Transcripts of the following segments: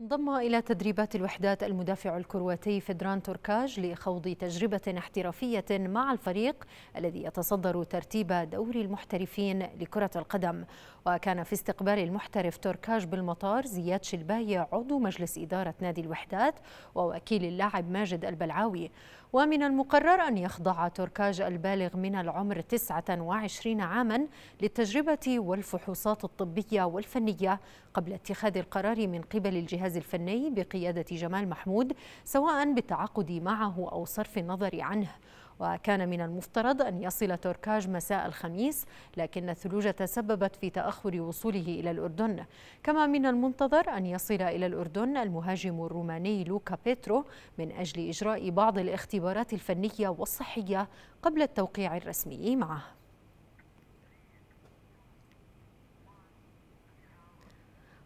انضم إلى تدريبات الوحدات المدافع الكرواتي فدران توركاج لخوض تجربة احترافية مع الفريق الذي يتصدر ترتيب دوري المحترفين لكرة القدم. وكان في استقبال المحترف توركاج بالمطار زياد شلباي عضو مجلس إدارة نادي الوحدات ووكيل اللاعب ماجد البلعاوي. ومن المقرر أن يخضع توركاج البالغ من العمر 29 عاما للتجربة والفحوصات الطبية والفنية قبل اتخاذ القرار من قبل الجهاز الفني بقيادة جمال محمود سواء بالتعاقد معه أو صرف النظر عنه. وكان من المفترض أن يصل توركاج مساء الخميس لكن الثلوج تسببت في تأخر وصوله إلى الأردن. كما من المنتظر أن يصل إلى الأردن المهاجم الروماني لوكا بيترو من أجل إجراء بعض الاختبارات الفنية والصحية قبل التوقيع الرسمي معه.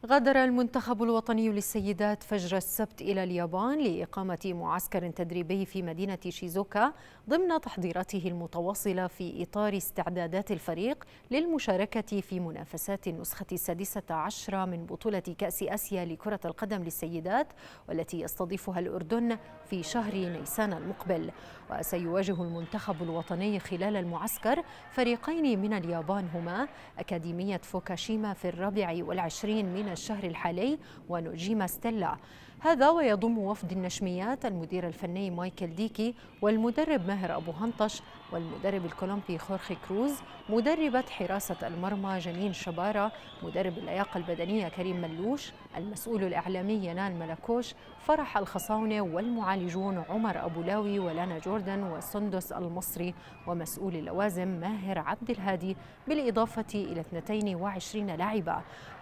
غادر المنتخب الوطني للسيدات فجر السبت إلى اليابان لإقامة معسكر تدريبي في مدينة شيزوكا ضمن تحضيراته المتواصلة في إطار استعدادات الفريق للمشاركة في منافسات النسخة السادسة عشرة من بطولة كأس آسيا لكرة القدم للسيدات والتي يستضيفها الأردن في شهر نيسان المقبل. وسيواجه المنتخب الوطني خلال المعسكر فريقين من اليابان هما أكاديمية فوكاشيما في الرابع والعشرين من الشهر الحالي ونوجيما ستيلا. هذا ويضم وفد النشميات المدير الفني مايكل ديكي والمدرب ماهر أبو هنطش والمدرب الكولومبي خورخي كروز مدربة حراسة المرمى جميل شبارة مدرب اللياقة البدنية كريم ملوش المسؤول الإعلامي ينال ملكوش فرح الخصاونة والمعالجون عمر أبو لاوي ولانا جوردن وسندس المصري ومسؤول اللوازم ماهر عبد الهادي بالإضافة إلى 22 لاعبة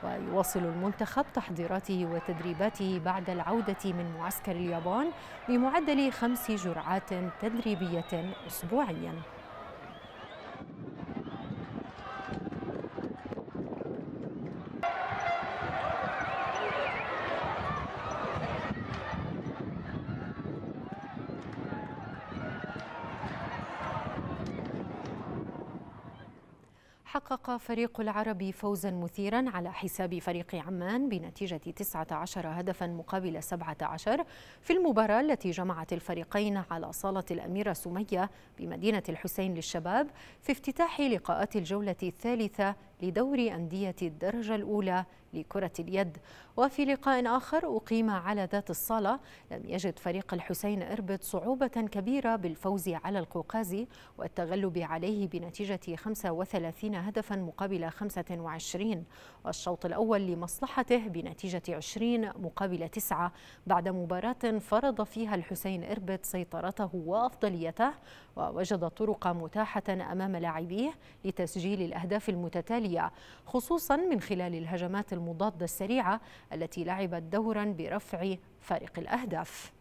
ويواصل المنتخب تحضيراته وتدريباته بعد العودة من معسكر اليابان بمعدل خمس جرعات تدريبية أسبوعياً. حقق فريق العربي فوزا مثيرا على حساب فريق عمان بنتيجة 19 هدفا مقابل 17 في المباراة التي جمعت الفريقين على صالة الأميرة سمية بمدينة الحسين للشباب في افتتاح لقاءات الجولة الثالثة لدور أندية الدرجة الأولى لكرة اليد. وفي لقاء آخر أقيم على ذات الصالة لم يجد فريق الحسين إربد صعوبة كبيرة بالفوز على القوقازي والتغلب عليه بنتيجة 35 هدفا مقابل 25 والشوط الأول لمصلحته بنتيجة 20 مقابل 9 بعد مباراة فرض فيها الحسين إربد سيطرته وأفضليته ووجد طرق متاحة أمام لاعبيه لتسجيل الأهداف المتتالية. خصوصا من خلال الهجمات المضادة السريعة التي لعبت دورا برفع فارق الأهداف.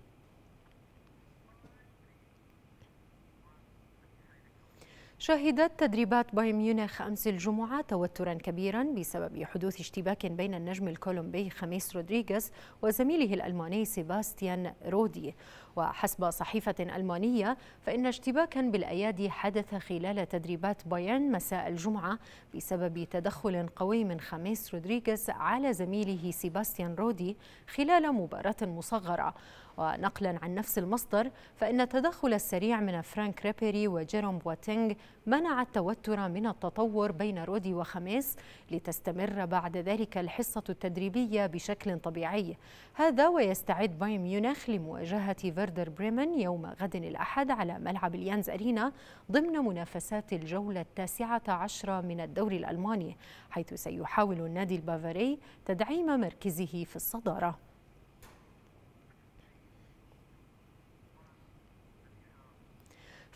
شهدت تدريبات بايرن ميونخ أمس الجمعة توترا كبيرا بسبب حدوث اشتباك بين النجم الكولومبي خميس رودريغيز وزميله الألماني سيباستيان رودي. وحسب صحيفة ألمانية فإن اشتباكا بالأيادي حدث خلال تدريبات بايرن مساء الجمعة بسبب تدخل قوي من خميس رودريغيز على زميله سيباستيان رودي خلال مباراة مصغرة. ونقلا عن نفس المصدر فإن التدخل السريع من فرانك ريبيري وجيروم بواتينغ منع التوتر من التطور بين رودي وخميس لتستمر بعد ذلك الحصة التدريبية بشكل طبيعي. هذا ويستعد بايرن ميونخ لمواجهة فيردر بريمن يوم غد الأحد على ملعب اليانز أرينا ضمن منافسات الجولة التاسعة عشرة من الدوري الألماني حيث سيحاول النادي البافاري تدعيم مركزه في الصدارة.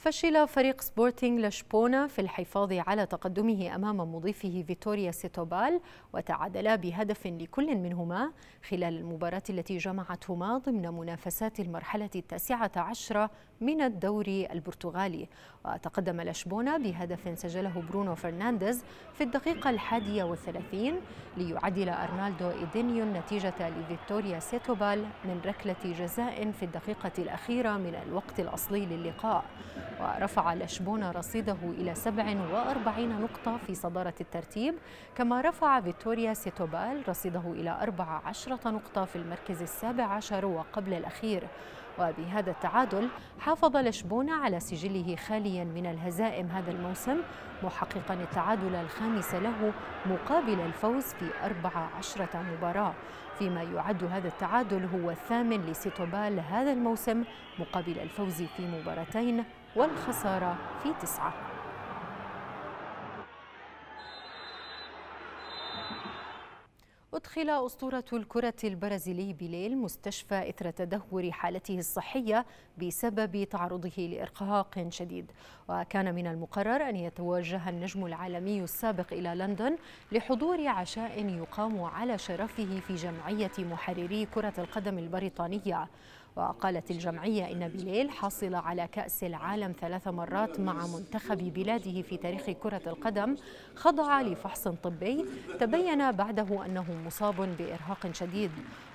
فشل فريق سبورتينغ لشبونة في الحفاظ على تقدمه أمام مضيفه فيتوريا سيتوبال وتعادلا بهدف لكل منهما خلال المباراة التي جمعتهما ضمن منافسات المرحلة التاسعة عشرة من الدوري البرتغالي. وتقدم لشبونة بهدف سجله برونو فرنانديز في الدقيقة الحادية والثلاثين ليعدل أرنالدو إيدينيو النتيجة لفيتوريا سيتوبال من ركلة جزاء في الدقيقة الأخيرة من الوقت الأصلي للقاء. ورفع لشبونة رصيده إلى 47 نقطة في صدارة الترتيب كما رفع فيتوريا سيتوبال رصيده إلى 14 نقطة في المركز السابع عشر وقبل الأخير. وبهذا التعادل حافظ لشبونة على سجله خاليا من الهزائم هذا الموسم محققا التعادل الخامس له مقابل الفوز في 14 مباراة. فيما يعد هذا التعادل هو الثامن لسيتوبال هذا الموسم مقابل الفوز في مباراتين والخسارة في تسعة. أدخل أسطورة الكرة البرازيلي بيليل مستشفى إثر تدهور حالته الصحية بسبب تعرضه لإرهاق شديد. وكان من المقرر أن يتوجه النجم العالمي السابق إلى لندن لحضور عشاء يقام على شرفه في جمعية محرري كرة القدم البريطانية. وقالت الجمعية إن بيليل حصل على كأس العالم ثلاث مرات مع منتخب بلاده في تاريخ كرة القدم خضع لفحص طبي تبين بعده أنه مصاب بإرهاق شديد.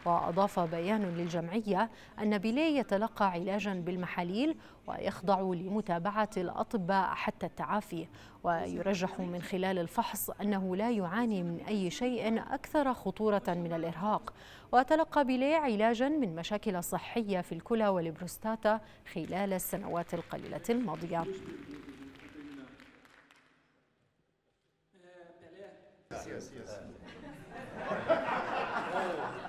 وأضاف بيان للجمعية أن بيلي يتلقى علاجا بالمحاليل ويخضع لمتابعة الأطباء حتى التعافي. ويرجح من خلال الفحص أنه لا يعاني من أي شيء أكثر خطورة من الإرهاق. وتلقى بيلي علاجا من مشاكل صحية في الكلى والبروستاتا خلال السنوات القليلة الماضية.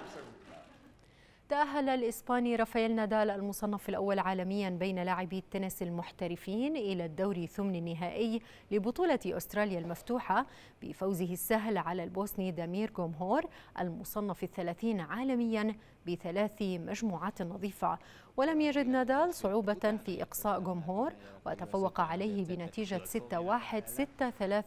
تأهل الإسباني رافائيل نادال المصنف الأول عالميا بين لاعبي التنس المحترفين إلى الدور الثمن النهائي لبطولة أستراليا المفتوحة بفوزه السهل على البوسني دامير جومهور المصنف الثلاثين عالميا بثلاث مجموعات نظيفة ولم يجد نادال صعوبة في إقصاء جمهور وتفوق عليه بنتيجة 6-1 6-3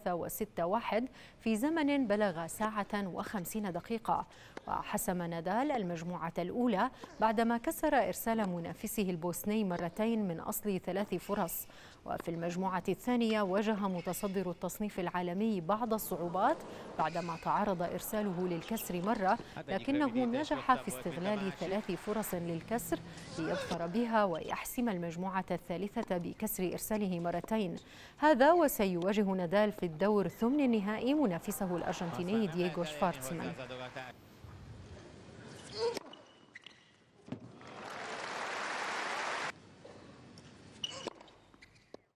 و6-1 في زمن بلغ ساعة وخمسين دقيقة. وحسم نادال المجموعة الأولى بعدما كسر إرسال منافسه البوسني مرتين من أصل ثلاث فرص. وفي المجموعة الثانية واجه متصدر التصنيف العالمي بعض الصعوبات بعدما تعرض إرساله للكسر مرة لكنه نجح في استغلال ثلاث فرص للكسر ليظفر بها ويحسم المجموعة الثالثة بكسر إرساله مرتين. هذا وسيواجه نادال في الدور ثمن النهائي منافسه الأرجنتيني دييغو شفارتسمان